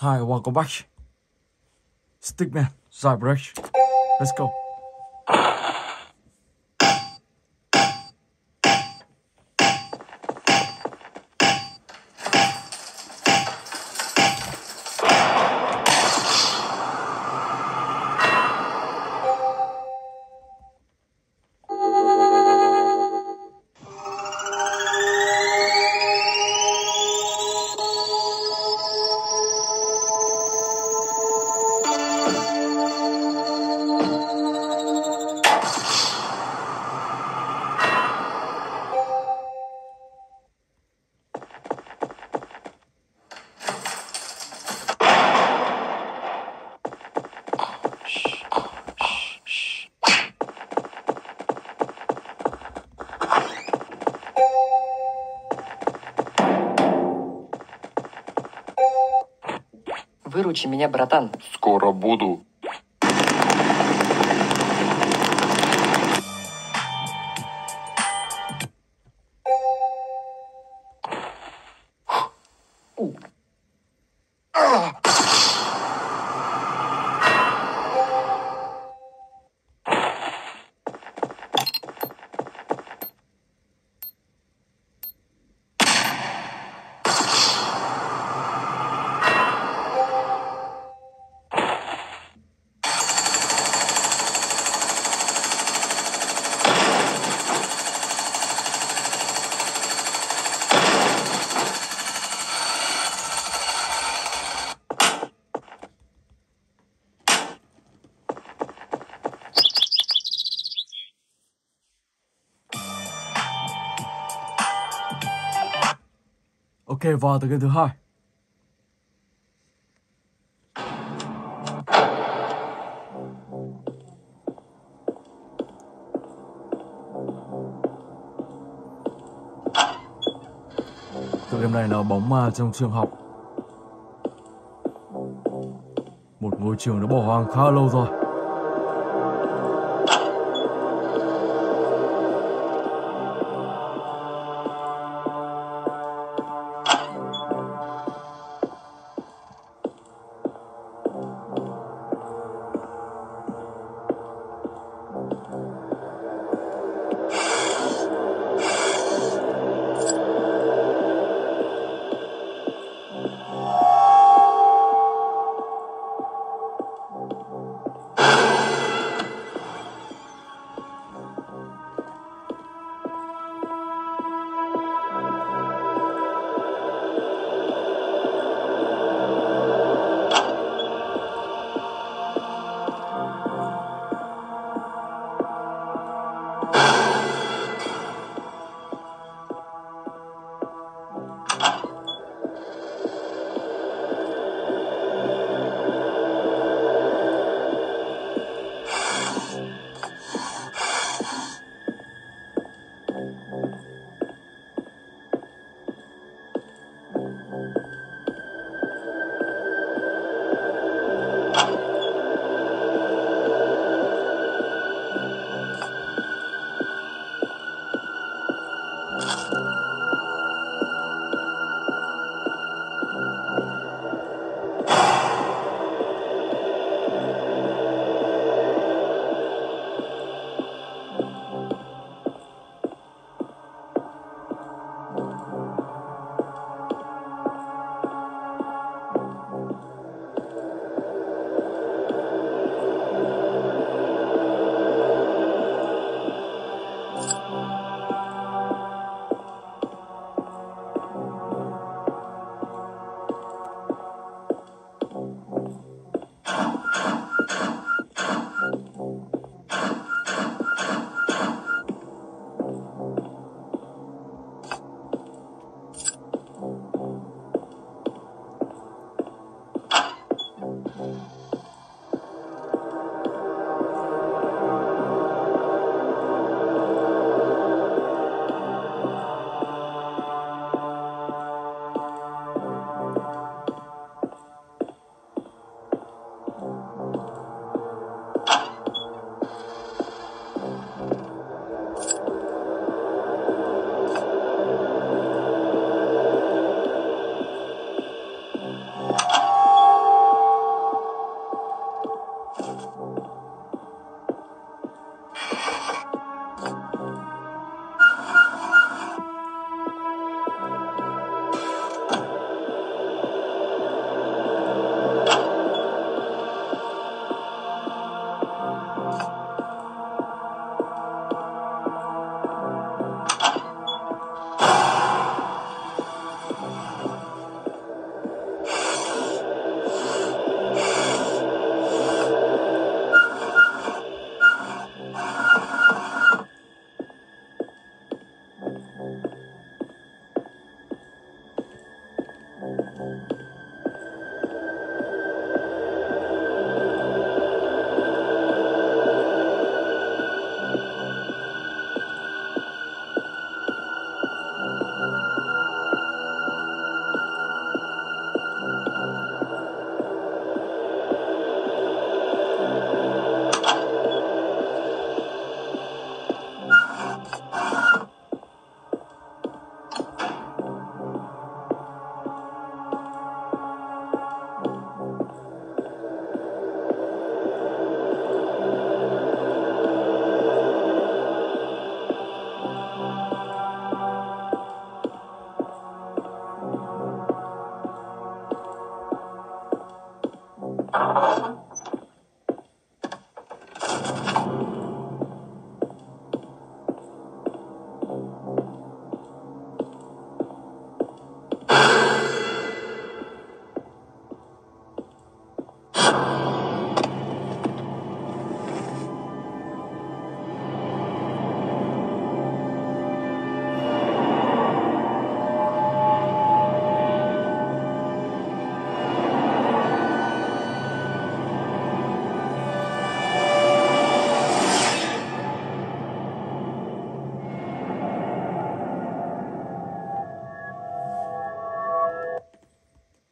Hi, welcome back. Stickman, Zybrush. Let's go. Выручи меня, братан. Скоро буду. Ok, vào từ game thứ hai. Tựa game này là bóng ma trong trường học. Một ngôi trường đã bỏ hoang khá lâu rồi.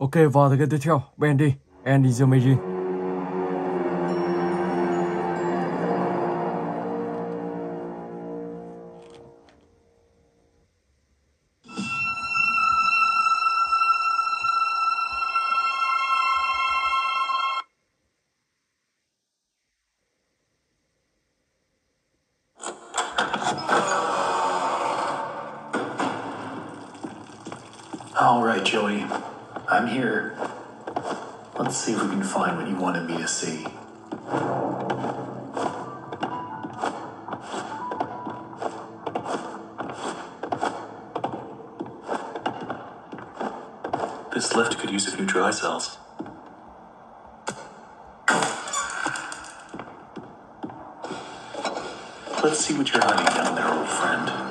Ok, vào cái tiếp theo, Bendy, Andy the their old friend.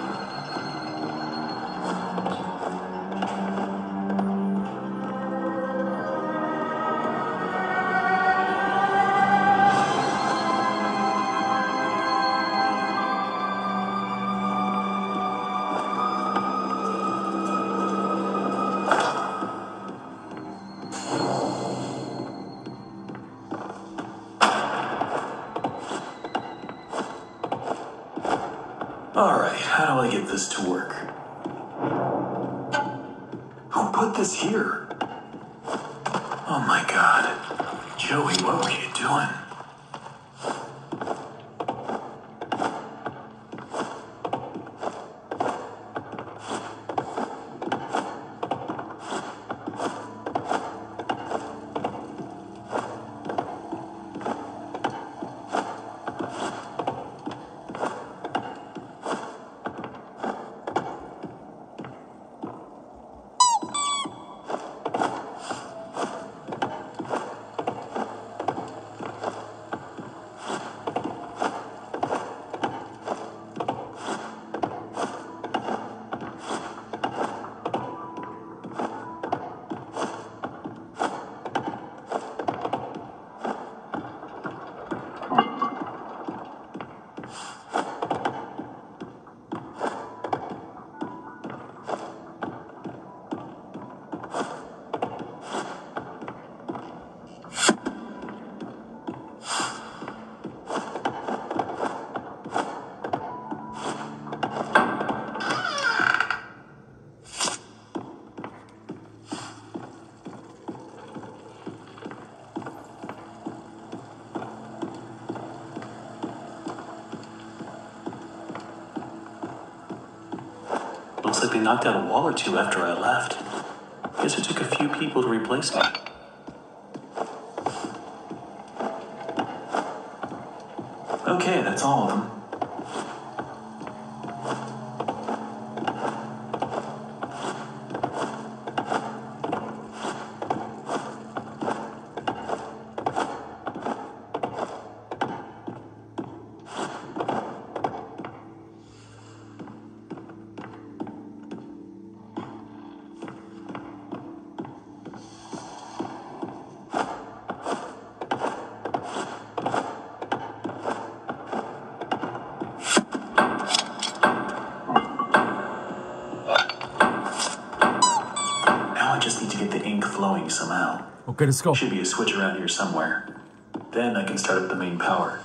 Knocked out a wall or two after I left. Guess it took a few people to replace me. Okay, that's all of them. Somehow. Ok, let's go. Should be a switch around here somewhere. Then I can start up the main power.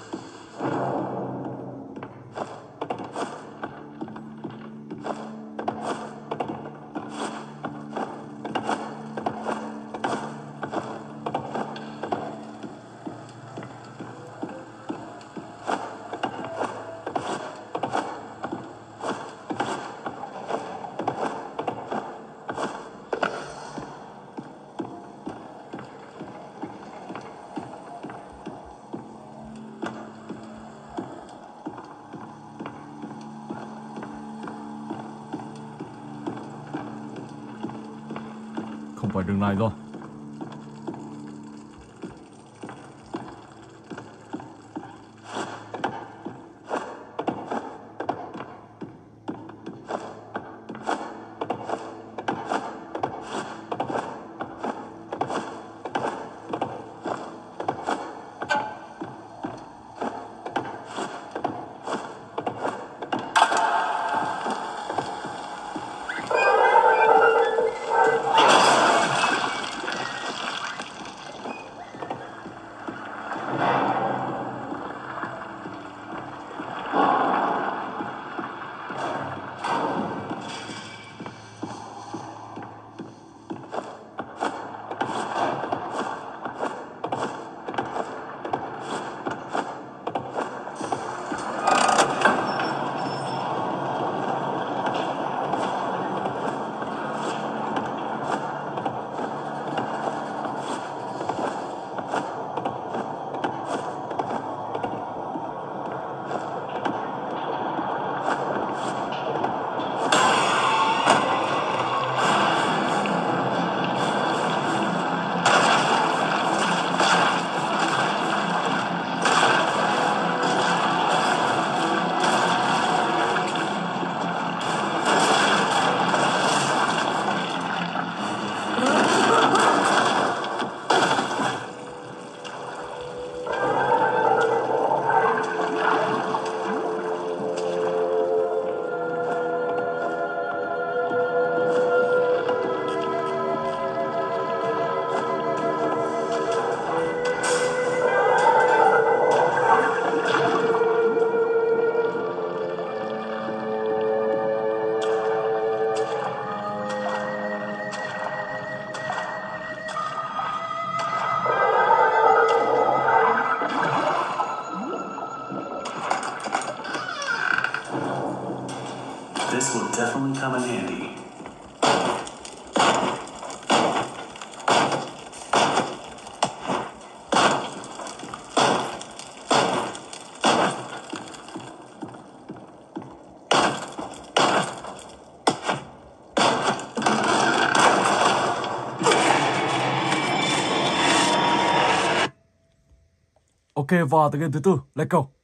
Kê vào tới game thứ tư. Let's go.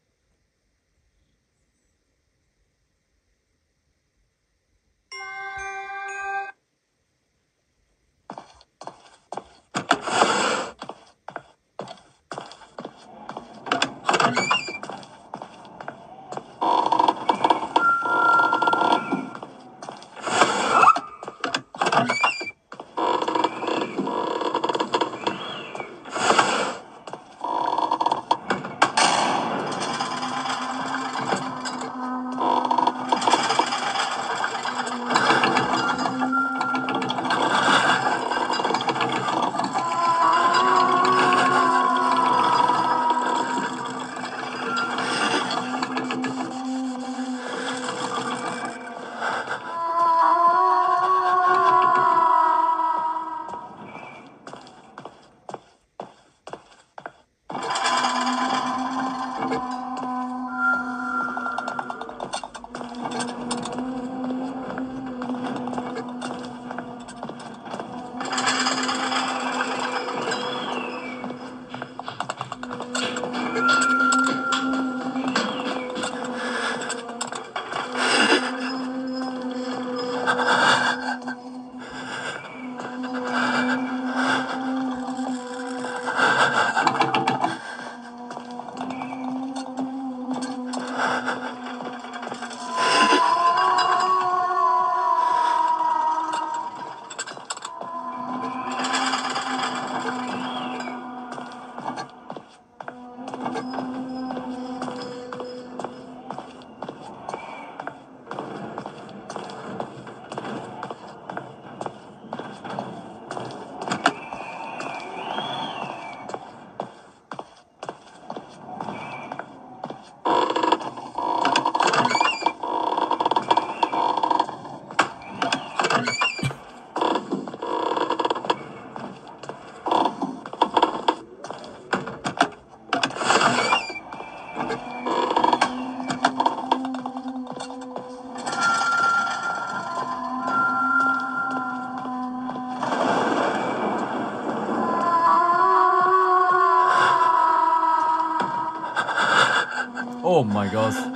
My god.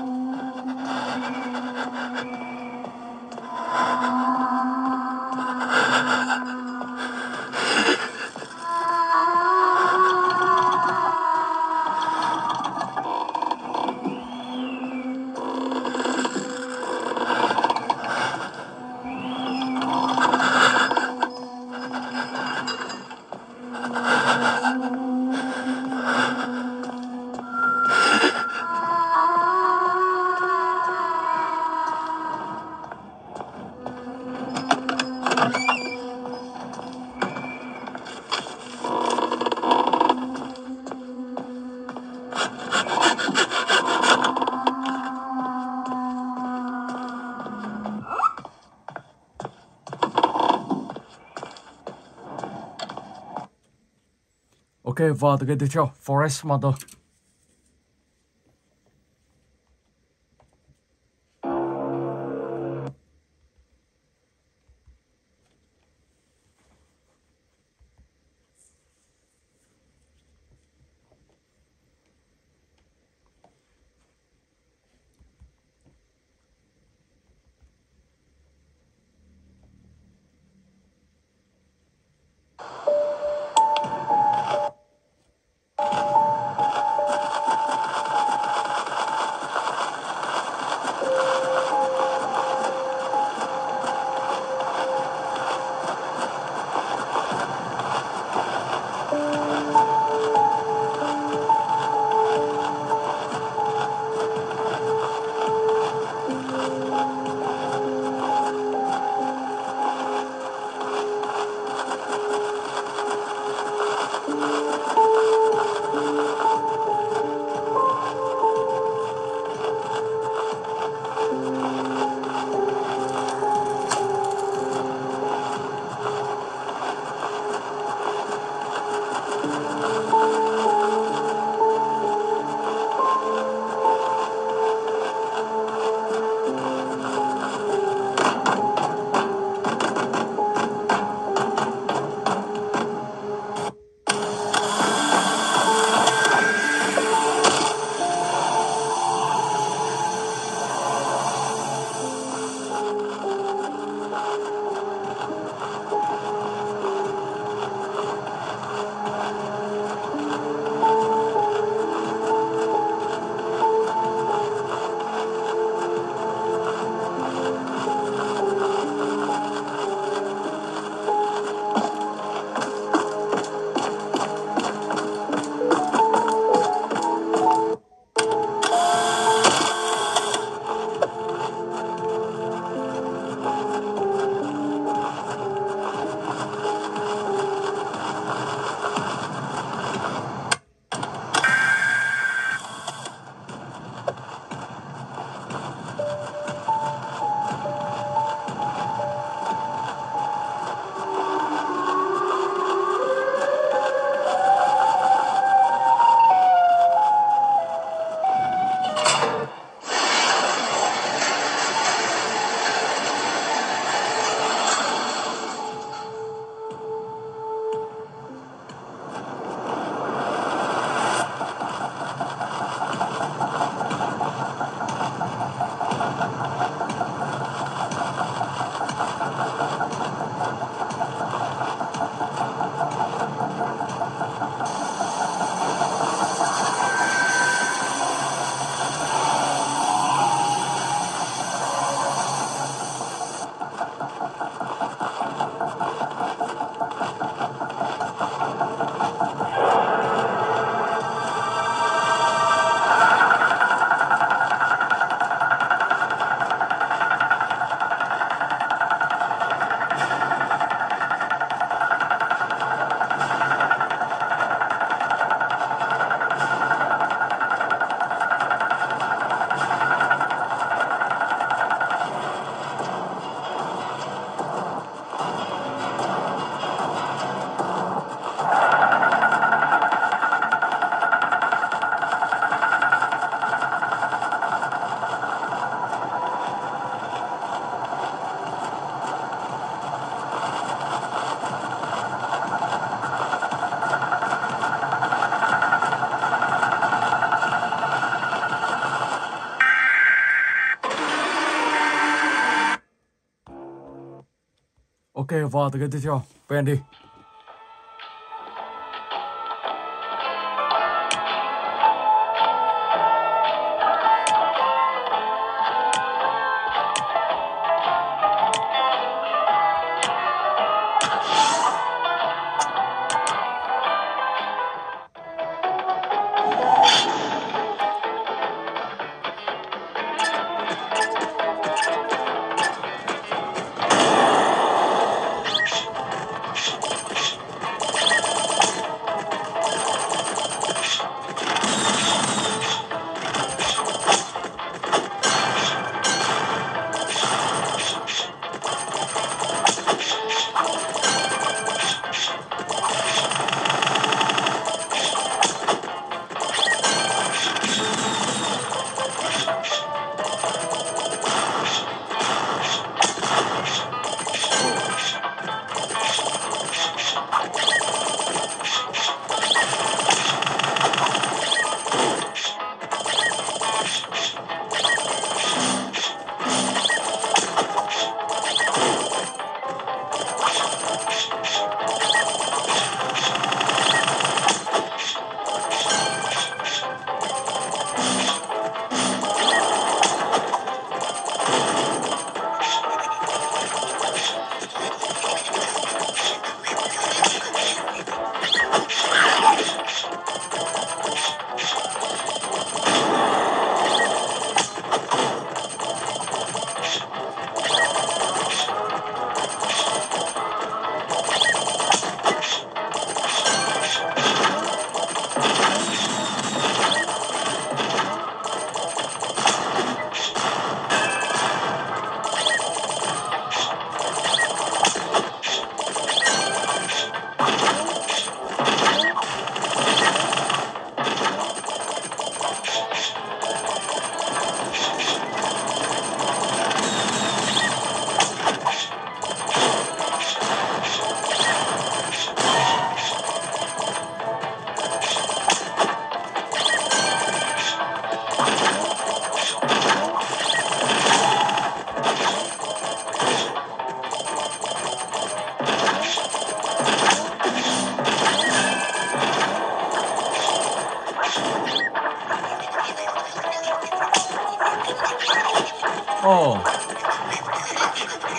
Ok, và từ cái tiếp theo, Forest Mother. OK và từ cái tiếp theo Pendy đi.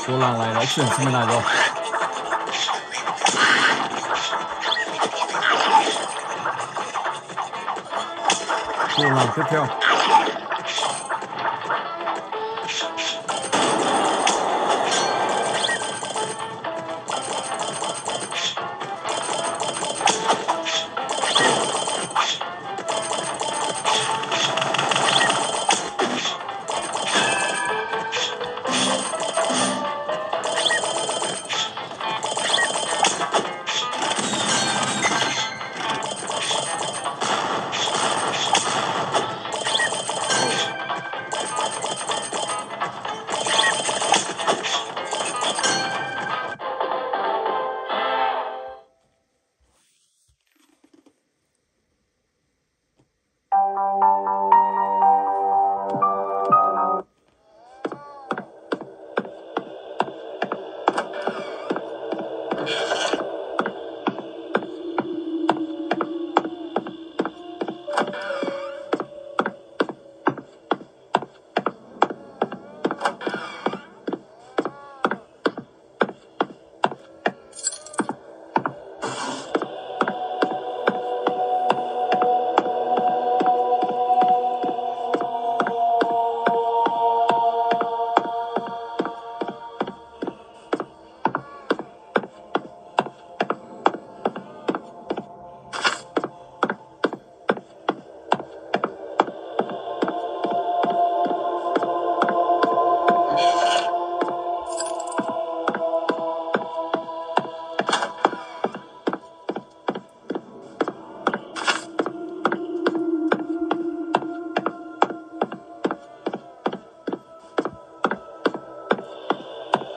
Số làng này đã chuyển sang bên này rồi. Cô làng tiếp theo.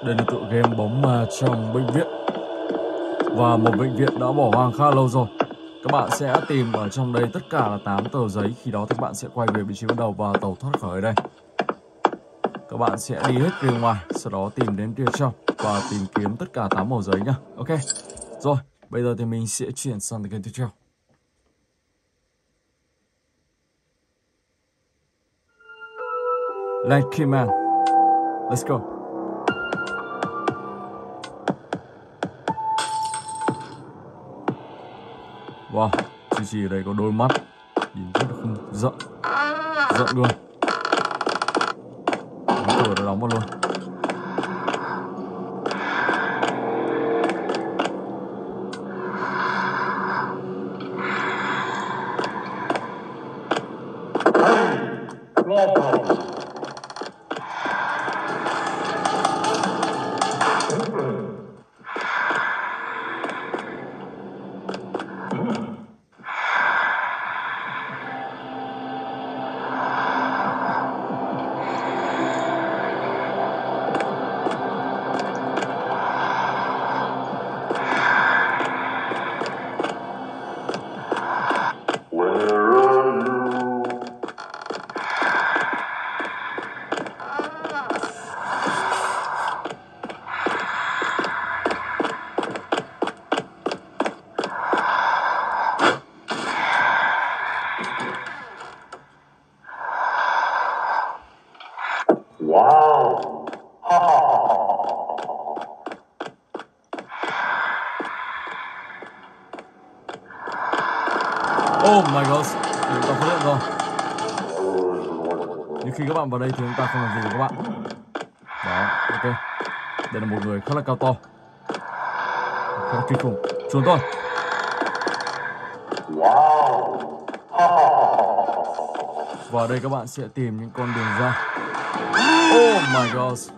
Đây là tựa game bóng mà trong bệnh viện. Và một bệnh viện đã bỏ hoang khá lâu rồi. Các bạn sẽ tìm ở trong đây tất cả là 8 tờ giấy. Khi đó các bạn sẽ quay về vị trí ban đầu và tàu thoát khỏi đây. Các bạn sẽ đi hết phía ngoài, Sau đó tìm đến phía trong Và tìm kiếm tất cả 8 màu giấy nhá. Ok, Rồi, Bây giờ thì mình sẽ chuyển sang cái tiếp theo. Like Man. Let's go. Wow, chị chỉ ở đây có đôi mắt. Nhìn rất là không giận. Giận luôn. Cửa nó đóng vào luôn. bạn sẽ tìm những con đường ra. Oh my god.